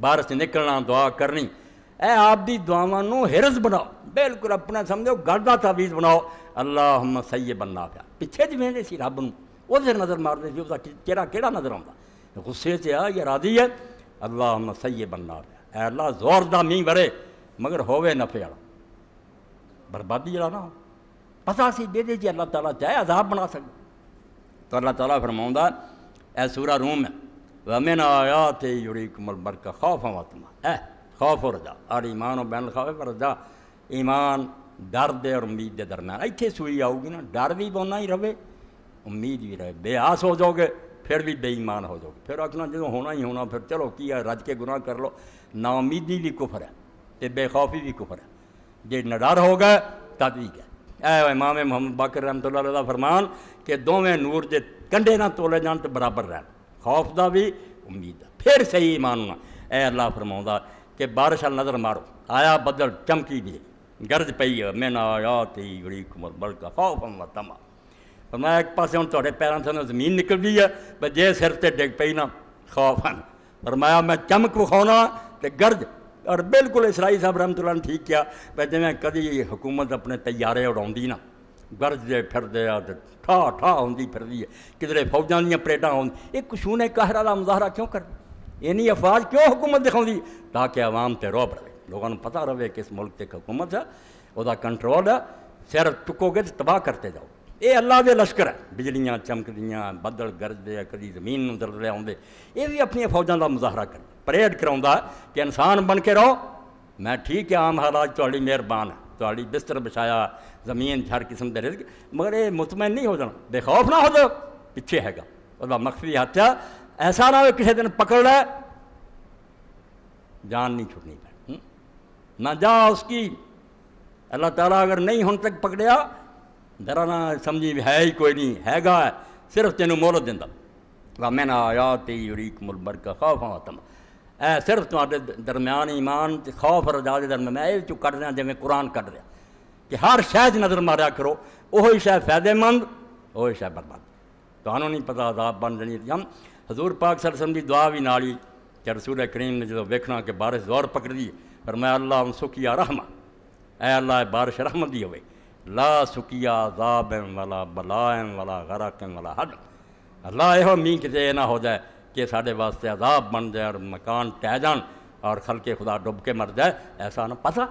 ਬਾਰਿਸ਼ ਨਿਕਲਣਾ ਦੁਆ ਕਰਨੀ ਇਹ ਆਪ ਦੀ ਦੁਆਵਾਂ ਨੂੰ ਹਿਰਜ਼ ਬਣਾਓ ਬਿਲਕੁਲ ਆਪਣਾ ਸਮਝੋ ਗੱਲ ਦਾ ਤਾਵੀਜ਼ ਬਣਾਓ ਅੱਲਾਹੁਮ ਸੈਯਬਨ ਨਾਫਿਆ ਪਿੱਛੇ ਜਿਵੇਂ ਦੇ ਸੀ ਰੱਬ ਨੂੰ ਉਹਦੇ ਨਜ਼ਰ ਮਾਰਦੇ ਸੀ ਉਹਦਾ ਚਿਹਰਾ ਕਿਹੜਾ ਨਜ਼ਰ ਆਉਂਦਾ ਗੁੱਸੇ 'ਚ ਆ ਜਾਂ ਰਾਜ਼ੀ ਹੈ ਅੱਲਾਹੁਮ ਸੈਯਬਨ ਨਾਫਿਆ ਐ ਅੱਲਾ ਜ਼ੋਰ ਦਾ ਮੀਂਹ ਵਰੇ ਮਗਰ ਹੋਵੇ ਨਫੇ ਵਾਲਾ ਬਰਬਾਦੀ ਵਾਲਾ ਨਾ ਪਤਾ ਸੀ ਬੇਦੇ ਜੀ ਅੱਲਾਹ ਤਾਲਾ ਚਾਹੇ ਅਜ਼ਾਬ ਬਣਾ ਸਕਦਾ ਤਾਂ ਅੱਲਾਹ ਤਾਲਾ ਫਰਮਾਉਂਦਾ ਇਹ ਸੂਰਾ ਰੂਮ ਹੈ वमिन आयात युरिकमल बरक खौफ मतमा है खौफ और रजा और ईमान और बैन खावे पर रजा ईमान डर दे और उम्मीद दे दरम्यान इतने सुई आऊगी ना डर भी बोना ही रहे उम्मीद भी रहे बेआस हो जाओगे फिर भी बेईमान हो जाओगे फिर आखना जो होना ही होना फिर चलो की रज के गुनाह कर लो ना उम्मीदी भी कुफर है तो बेखौफी भी कुफर है जे नडर हो गए तदवीक है ऐ इमाम मोहम्मद बाकर रहमत फरमान के दोवें नूर जे कंडे ना तोले जान तो बराबर रहन खौफ का भी उम्मीद। फिर सही मानना ऐ अला फरमा कि बारिश नज़र मारो। आया बदल चमकी दे गरज पई है मैं ना आया तेरी गड़ी कुमर बलका खौफ तमा। मैं एक पास हम थोड़े पैरों से ज़मीन निकल गई है मैं जे सिर से डिग पई ना खौफ हम फरमाया, मैं चमक विखा तो गरज। और बिल्कुल इसराई साहब रहमतुल्ला ठीक किया जमें कभी हुकूमत अपने तैयारे उड़ा ना। ਗਰਜਦੇ ਫਿਰਦੇ ਆ ਤੇ ਠਾ ਠਾ ਹੁੰਦੀ ਫਿਰਦੀ ਹੈ ਕਿਧਰੇ ਫੌਜਾਂ ਦੀਆਂ ਪਰੇਡਾਂ ਹੋਣ ਇਹ ਕਸ਼ੂਨੇ ਕਹਿਰਾ ਦਾ ਮੁਜ਼ਾਹਰਾ ਕਿਉਂ ਕਰਦੀ ਇੰਨੀ ਅਫਵਾਜ ਕਿਉਂ ਹਕੂਮਤ ਦਿਖਾਉਂਦੀ ਤਾਂ ਕਿ ਆਵਾਮ ਤੇ ਰੋਬ ਰਵੇ ਲੋਕਾਂ ਨੂੰ ਪਤਾ ਰਵੇ ਕਿ ਇਸ ਮੁਲਕ ਤੇ ਹਕੂਮਤ ਹੈ ਉਹਦਾ ਕੰਟਰੋਲ ਹੈ ਸਿਰ ਟੁਕੋਗੇ ਤੇ ਤਬਾਹ ਕਰਤੇ ਜਾਓ ਇਹ ਅੱਲਾ ਦੇ ਲਸ਼ਕਰ ਹੈ ਬਿਜਲੀਆਂ ਚਮਕਦੀਆਂ ਬੱਦਲ ਗਰਜਦੇ ਆ ਕਦੀ ਜ਼ਮੀਨ ਨੂੰ ਦਰਦਲੇ ਆਉਂਦੇ ਇਹ ਵੀ ਆਪਣੀਆਂ ਫੌਜਾਂ ਦਾ ਮੁਜ਼ਾਹਰਾ ਕਰ ਪਰੇਡ ਕਰਾਉਂਦਾ ਕਿ ਇਨਸਾਨ ਬਣ ਕੇ ਰਹੋ ਮੈਂ ਠੀਕ ਹੈ ਆਮ ਹਾਲਾਤ ਤੁਹਾਡੀ ਮਿਹਰਬਾਨ ਹੈ ताड़ी बिस्तर बिछाया ज़मीन हर किस्म के रिज मगर ये मुतमैन नहीं हो जाना बेखौफ ना हो जाओ पिछे हैगा और मकसदी हत्या ऐसा ना हो किसी दिन पकड़ लै जान नहीं छुटनी पै ना जा उसकी अल्लाह तला अगर नहीं हूँ तक पकड़िया जरा ना समझी है ही कोई नहीं हैगा सिर्फ़ तेन मोहलत दिता वाह मैं ना आया तेरी उरीक मुलबर का खौफ तम ऐ सिर्फ़ तुम्हारे दरम्यान ईमान खौफ रजा के दरम्यान, मैं ये कट रहा जिमें कुरान कट रहा कि हर शह नज़र मारिया करो वही शह फ़ायदेमंद वही शह बर्बाद। तो नहीं पता आजाब बन जानी हम हजूर पाक सरसम की दुआ भी नाल ही कि रसूल करीम ने जो वेखना कि बारिश दौर पकड़दी पर मैं अल्लाह सुखिया रहमा। ऐ अल्लाह बारिश रहमत दी होवे। ला सुकिया जाबम वाला बलाएम वाला गरकम वाला हद अल्लाह यो मीह किते ना हो जाए कि साढ़े वास्ते अजाब बन जाए और मकान टह जान और खल के खुदा डुब के मर जाए, ऐसा ना पता